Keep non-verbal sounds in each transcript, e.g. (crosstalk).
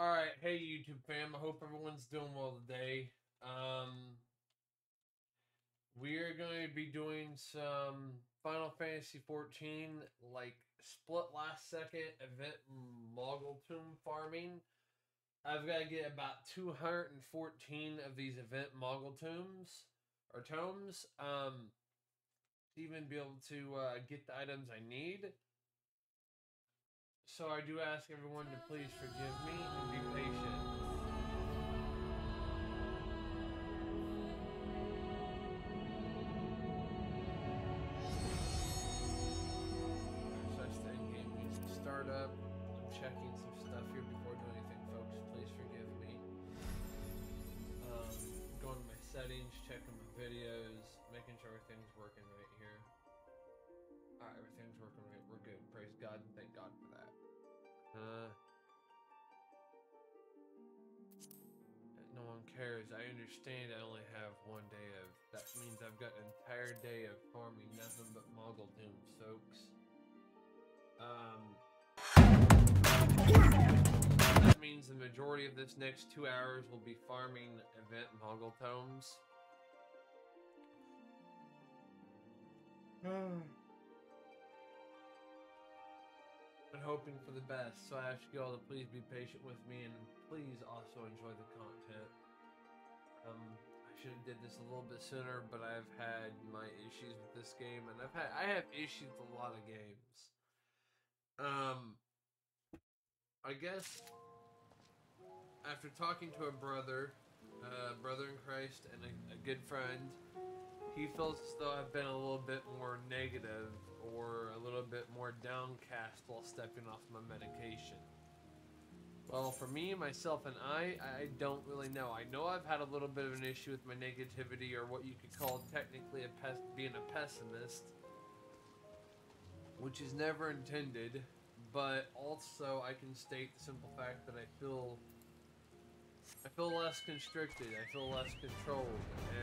All right, hey YouTube fam. I hope everyone's doing well today. Um, we are going to be doing some Final Fantasy XIV, like split last second event Moogle Tomb farming. I've got to get about 214 of these event Moogle Tombs or tomes um, to even be able to uh, get the items I need. So I do ask everyone to please forgive me and be patient. Startup. I'm checking some stuff here before doing anything, folks. Please forgive me. Um, going to my settings, checking my videos, making sure everything's working right here. Alright, everything's working right. We're good. Praise God thank God for that. Uh, no one cares. I understand I only have one day of. That means I've got an entire day of farming nothing but Moogle Dooms, soaks. Um, that means the majority of this next two hours will be farming event Moogle Tomes. (sighs) and hoping for the best. So I ask you all to please be patient with me and please also enjoy the content. Um, I should have did this a little bit sooner, but I've had my issues with this game, and I've had I have issues with a lot of games. Um, I guess after talking to a brother, uh, brother in Christ, and a, a good friend, he feels as though I've been a little bit more negative or a little bit more downcast while stepping off my medication. Well, for me, myself, and I, I don't really know. I know I've had a little bit of an issue with my negativity, or what you could call technically a pes- being a pessimist, which is never intended. But also, I can state the simple fact that I feel I feel less constricted. I feel less controlled,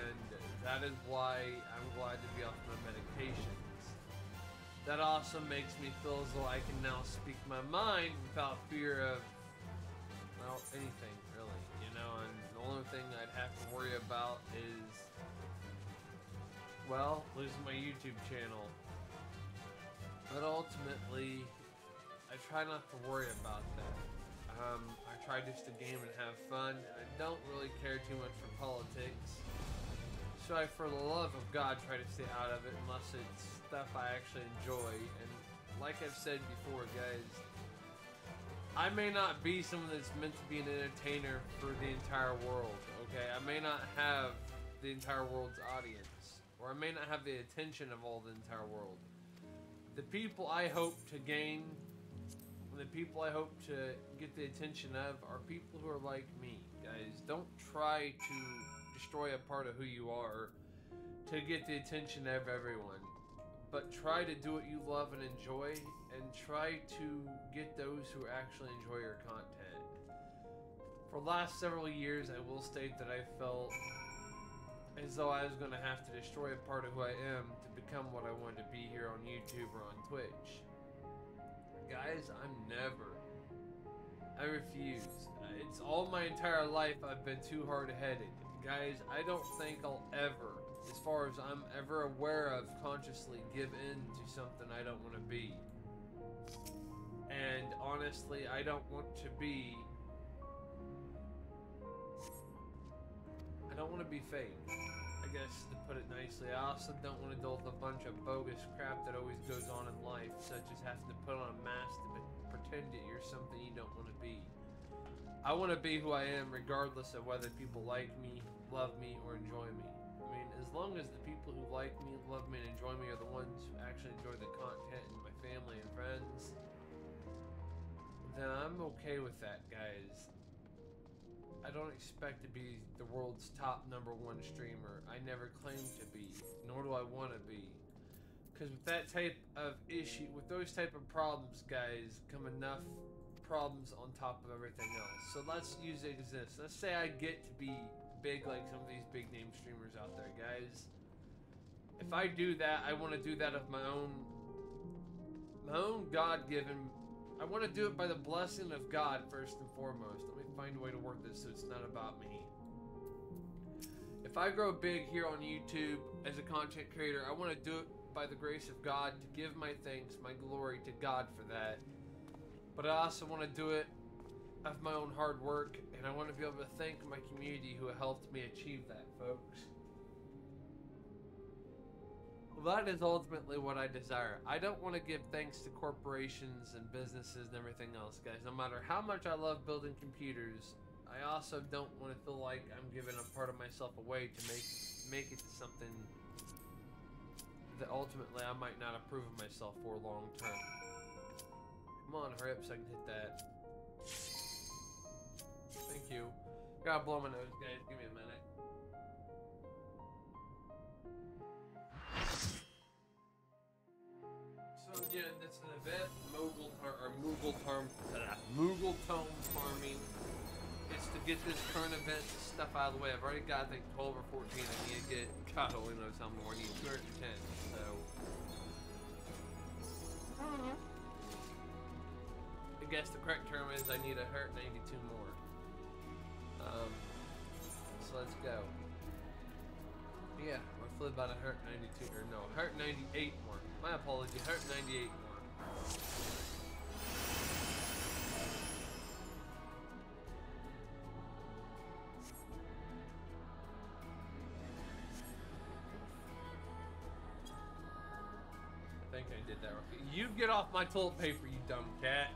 and that is why I'm glad to be off my medications. That also makes me feel as though I can now speak my mind without fear of, well, anything really, you know. And the only thing I'd have to worry about is, well, losing my YouTube channel. But ultimately, I try not to worry about that. Um, I try just to game and have fun, and I don't really care too much for politics. So I, for the love of God, try to stay out of it unless it's stuff I actually enjoy. And like I've said before, guys, I may not be someone that's meant to be an entertainer for the entire world, okay? I may not have the entire world's audience, or I may not have the attention of all the entire world. The people I hope to gain the people I hope to get the attention of are people who are like me, guys. Don't try to destroy a part of who you are to get the attention of everyone. But try to do what you love and enjoy, and try to get those who actually enjoy your content. For the last several years, I will state that I felt as though I was going to have to destroy a part of who I am to become what I wanted to be here on YouTube or on Twitch. Guys, I'm never. I refuse. It's all my entire life I've been too hard-headed. Guys, I don't think I'll ever, as far as I'm ever aware of, consciously give in to something I don't want to be. And honestly, I don't want to be... I don't want to be fake. I guess to put it nicely. I also don't want to deal with a bunch of bogus crap that always goes on in life, such as having to put on a mask to pretend that you're something you don't want to be. I want to be who I am regardless of whether people like me, love me, or enjoy me. I mean, as long as the people who like me, love me, and enjoy me are the ones who actually enjoy the content and my family and friends, then I'm okay with that, guys. I don't expect to be the world's top number one streamer. I never claimed to be, nor do I want to be. Because with that type of issue, with those type of problems, guys, come enough problems on top of everything else. So let's use it as this. Let's say I get to be big like some of these big name streamers out there, guys. If I do that, I want to do that of my own, my own God-given I want to do it by the blessing of God first and foremost. Let me find a way to work this so it's not about me. If I grow big here on YouTube as a content creator, I want to do it by the grace of God to give my thanks, my glory to God for that. But I also want to do it of my own hard work, and I want to be able to thank my community who helped me achieve that, folks. Well, that is ultimately what I desire. I don't want to give thanks to corporations and businesses and everything else, guys. No matter how much I love building computers, I also don't want to feel like I'm giving a part of myself away to make make it to something that ultimately I might not approve of myself for long term. Come on, hurry up so I can hit that. Thank you. Gotta blow my nose, guys. Give me a minute. So again, it's an event, Moogle or, Moogle term, uh, Moogle tome farming. It's to get this current event stuff out of the way. I've already got I think 12 or 14. I need to get God only knows how more. I need 210. So. I guess the correct term is I need a hurt 92 more. Um, so let's go. Yeah, we're roughly about a hurt 92, or no, hurt 98 more. My apology, hurt 98 more. I think I did that right. You get off my toilet paper, you dumb cat.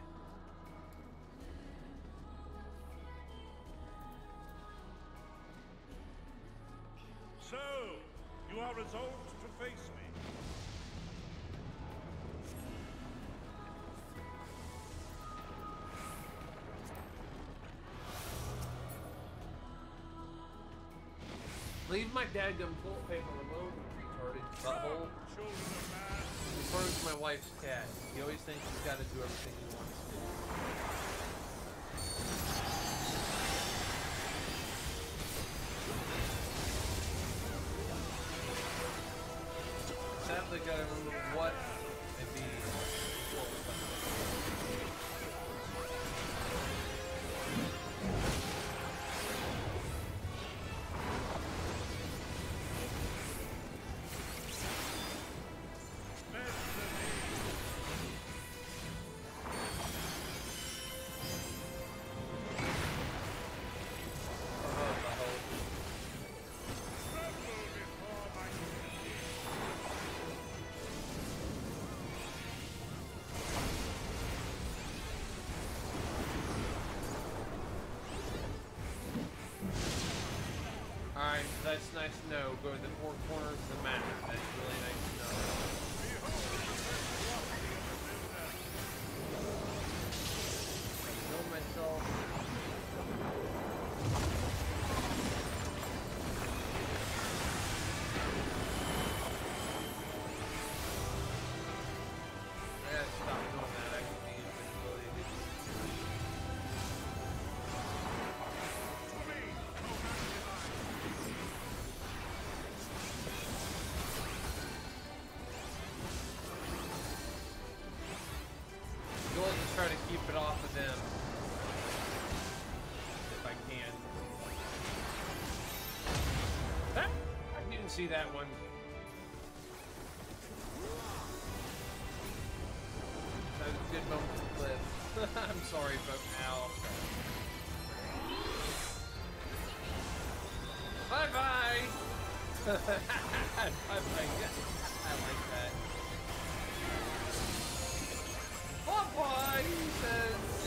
Leave my dadgum toilet paper alone, retarded butthole. Refers to my wife's cat. He always thinks he's got to do everything he wants to do. Sadly, gotta remember what nice know. Go to the four corners of the map. That's really nice to didn't see that one. That was a good moment to live. (laughs) I'm sorry, but now. Bye bye! bye bye. I like that. Bye bye, he says.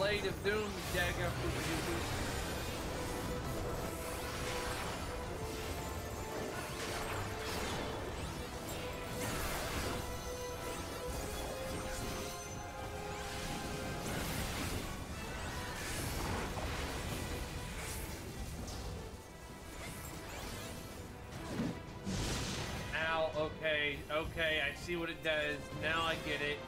Blade of Doom, dagger okay, okay, I see what it does. Now I get it.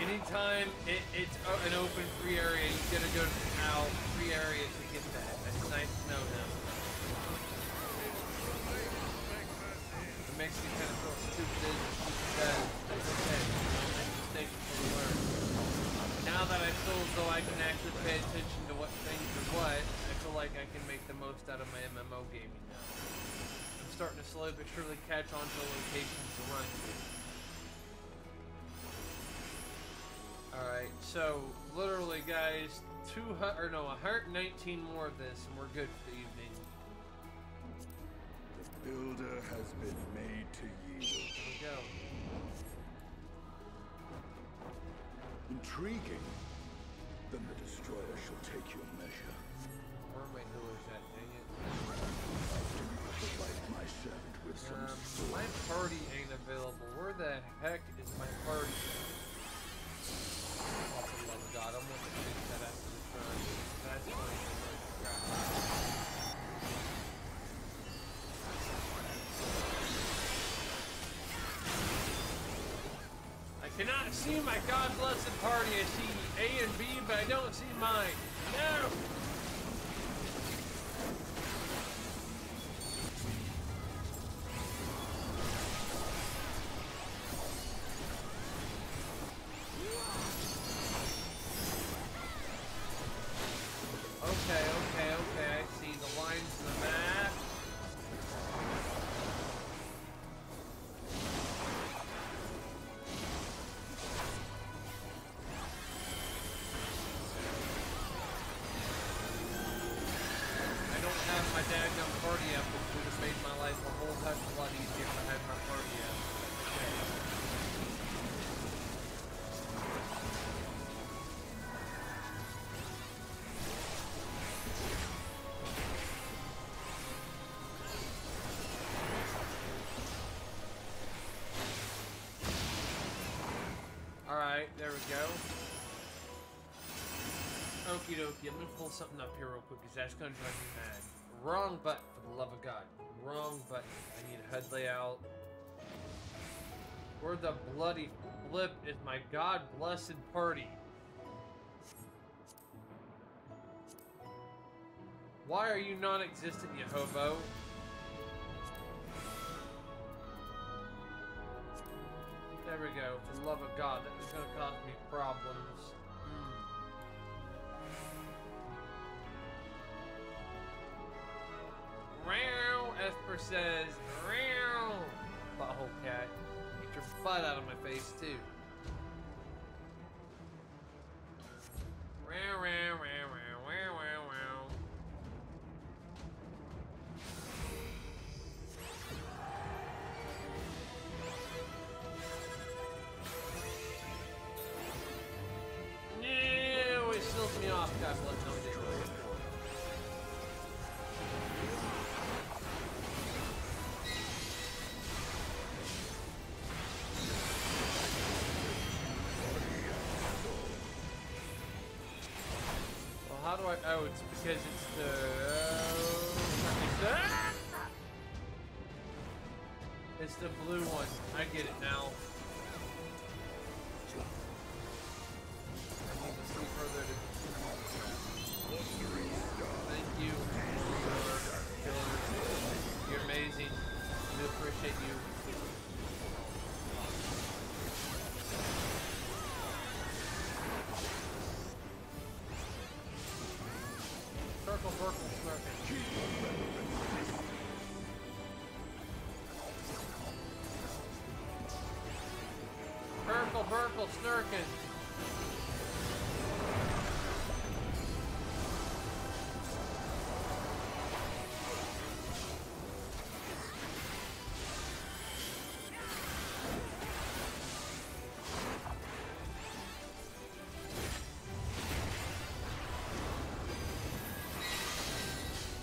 Anytime it, it's an open free area, you gotta go to the out free area to get that. That's nice to know now. It makes me kind of feel stupid that okay. Now that I feel as though I can actually pay attention to what things are what, I feel like I can make the most out of my MMO gaming now I'm starting to slowly but surely catch on to locations to run. Alright, so literally guys, 200 or no, 119 more of this and we're good for the evening. The builder has been made to yield. There we go. Intriguing. Then the destroyer shall take your measure. Where am I healers at? See my God blessed party. I see A and B, but I don't see mine. My daggum party up, which would have made my life a whole heck of a lot easier if I had my party. Okay. Alright, there we go. Okie dokie, I'm gonna pull something up here real quick because that's gonna drive me mad. Wrong button, for the love of God. Wrong button. I need a HUD layout. Where the bloody flip is my god blessed party? Why are you non-existent, you hobo? There we go. For the love of God, that is going to cause me problems. Hmm. Meow, Esper says. Meow. Butthole cat. Get your butt out of my face, too. Meow, meow, meow, meow, meow, meow, meow. No, it seals me off. God do I? Oh, it's because it's the. Uh, the it's the blue one. I get it now. I need to see further to. Thank you. You're amazing. We appreciate you. Burkle, Snurkin.